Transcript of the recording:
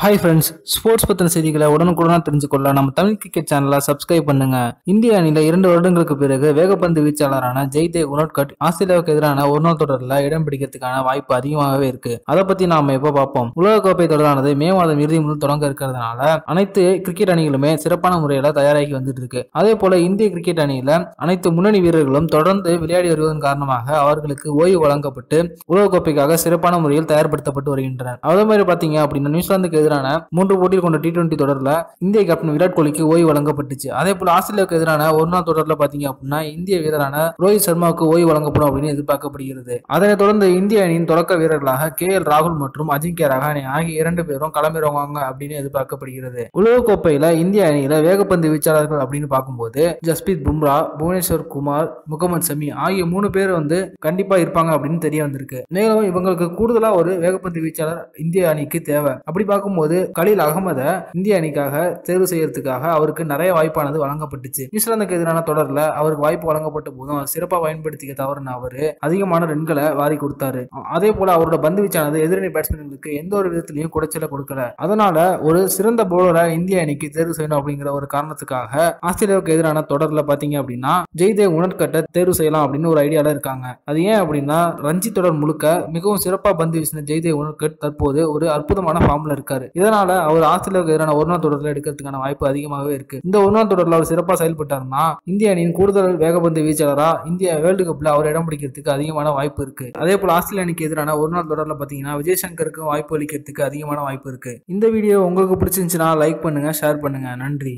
Hi friends sports பற்றின செய்திகளை உடனுக்குடனாக தெரிஞ்சுக்கொள்ள நம்ம தமிழ் கிரிக்கெட் சேனலை சப்ஸ்கிரைப் பண்ணுங்க. இந்திய அணியில் இரண்டு வருடங்களுக்கு பிறகு வேகப்பந்து வீச்சாளரான ஜெய்தே உனட்கட் ஆஸ்திரேலியாவுக்கு எதிரான ஒரு நாள் தொடரில் இடம் பிடிக்கிறதுக்கான வாய்ப்பு அதிகமாகவே இருக்கு. அதை பத்தி நாம எப்போ பார்ப்போம்? உலகக்கோப்பை தொடரானது மே மாதம் இறுதி முதல் தொடங்க இருக்கிறதுனால அனைத்து கிரிக்கெட் அணிகளுமே சிறப்பான முறையில் தயாராகி வந்துட்டு இருக்கு அதே போல இந்திய கிரிக்கெட் அணியில அனைத்து முன்னணி வீரர்களும் தொடர்ந்து விளையாடி வருவதன் காரணமாக அவர்களுக்கு ஓய்வு வழங்கப்பட்டு உலகக்கோப்பைக்காக சிறப்பான முறையில் தயார்படுத்தப்பட்டு வருகின்றனர். அதே மாதிரி பாத்தீங்க அப்படின்னா நியூசிலாந்துக்கு எதிரான மூன்று போட்டியில் கொண்ட டி டுவெண்டி தொடரில் இந்திய கேப்டன் விராட் கோலிக்கு ஓய்வு வழங்கப்பட்டுச்சு. அதே போல ஆஸ்திரேலியாவுக்கு எதிரான ஒரு நாள் தொடர்ல பாத்தீங்க அப்படின்னா இந்திய வீரரான ரோஹித் சர்மாவுக்கு ஓய்வு வழங்கப்படும் அப்படின்னு எதிர்பார்க்கப்படுகிறது. அதனைத் தொடர்ந்து இந்திய அணியின் தொடக்க வீரர்களாக கே எல் ராகுல் மற்றும் அஜிங்கிய ரஹானே ஆகிய இரண்டு பேரும் களமிறங்குவாங்க அப்படின்னு எதிர்பார்க்கப்படுகிறது. உலகக்கோப்பையில இந்திய அணியில வேகப்பந்து வீச்சாளர்கள் அப்படின்னு பார்க்கும்போது ஜஸ்பித் பும்ரா புவனேஸ்வர் குமார் முகமது சமி ஆகிய மூணு பேர் வந்து கண்டிப்பா இருப்பாங்க அப்படின்னு தெரிய வந்திருக்கு. மேலும் இவங்களுக்கு கூடுதலா ஒரு வேகப்பந்து வீச்சாளர் இந்திய அணிக்கு தேவை. அப்படி பார்க்கும் பார்க்கும்போது கலீல் அகமதை இந்திய அணிக்காக தேர்வு செய்யறதுக்காக அவருக்கு நிறைய வாய்ப்பானது வழங்கப்பட்டுச்சு. நியூசிலாந்துக்கு எதிரான தொடர்ல அவருக்கு வாய்ப்பு வழங்கப்பட்ட போதும் அவர் சிறப்பாக பயன்படுத்திக்க தவறுன அவரு அதிகமான ரன்களை வாரி கொடுத்தாரு. அதே போல அவரோட பந்து வீச்சானது எதிரணி பேட்ஸ்மேன்களுக்கு எந்த ஒரு விதத்திலையும் குடைச்சல கொடுக்கல. அதனால ஒரு சிறந்த போலரை இந்திய அணிக்கு தேர்வு செய்யணும் அப்படிங்கிற ஒரு காரணத்துக்காக ஆஸ்திரேலியாவுக்கு எதிரான தொடர்ல பாத்தீங்க அப்படின்னா ஜெய்தேவ் உணர்கட்டை தேர்வு செய்யலாம் அப்படின்னு ஒரு ஐடியால இருக்காங்க. அது ஏன் அப்படின்னா ரஞ்சி தொடர் முழுக்க மிகவும் சிறப்பா பந்து வீசின ஜெய்தேவ் உணர்கட் தற்போது ஒரு அற்புதமான ஃபார்ம்ல இருக்காரு. இதனால அவர் ஆஸ்திரேலியாவுக்கு எதிரான ஒரு நாள் தொடர்ல எடுக்கிறதுக்கான வாய்ப்பு அதிகமாகவே இருக்கு. இந்த ஒரு நாள் தொடர்ல அவர் சிறப்பாக செயல்பட்டாருன்னா இந்திய அணியின் கூடுதல் வேகப்பந்து வீச்சாளரா இந்திய வேர்ல்டு கப்ல அவர் இடம் பிடிக்கிறதுக்கு அதிகமான வாய்ப்பு இருக்கு. அதே போல ஆஸ்திரேலிய அணிக்கு எதிரான ஒரு நாள் தொடர்ல பாத்தீங்கன்னா விஜய் சங்கருக்கு வாய்ப்பு அளிக்கிறதுக்கு அதிகமான வாய்ப்பு இருக்கு. இந்த வீடியோ உங்களுக்கு பிடிச்சிருந்துச்சுன்னா லைக் பண்ணுங்க ஷேர் பண்ணுங்க. நன்றி.